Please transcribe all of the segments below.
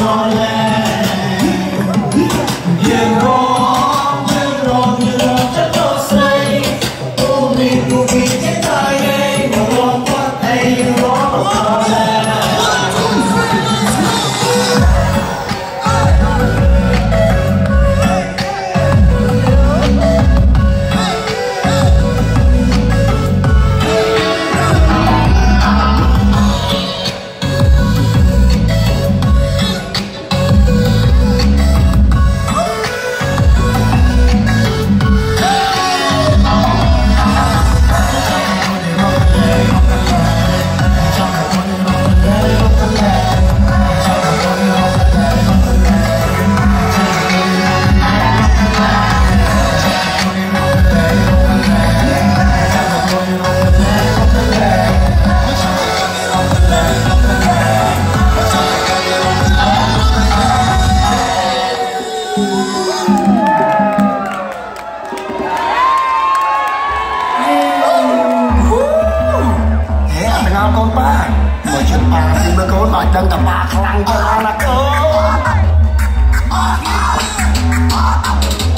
all that. លកូនប៉ាបើជិតប៉ាពីមើលកូនអាចដឹងតែប៉ាខ្លាំងទៅណាកូន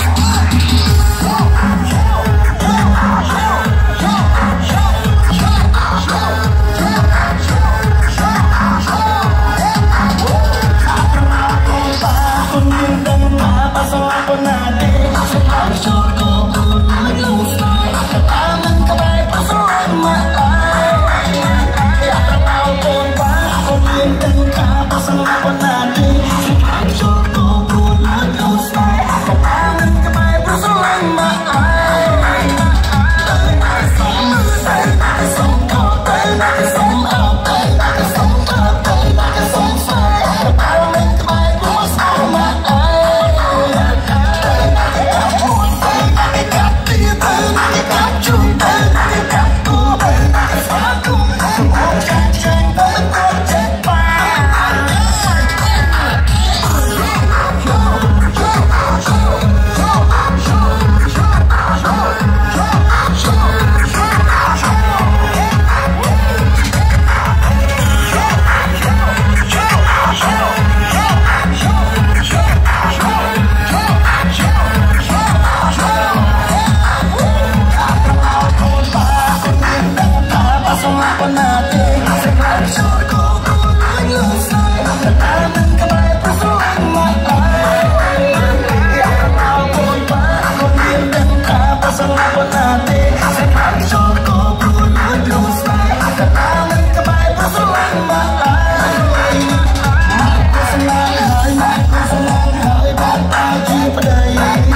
បានតើជាប្តី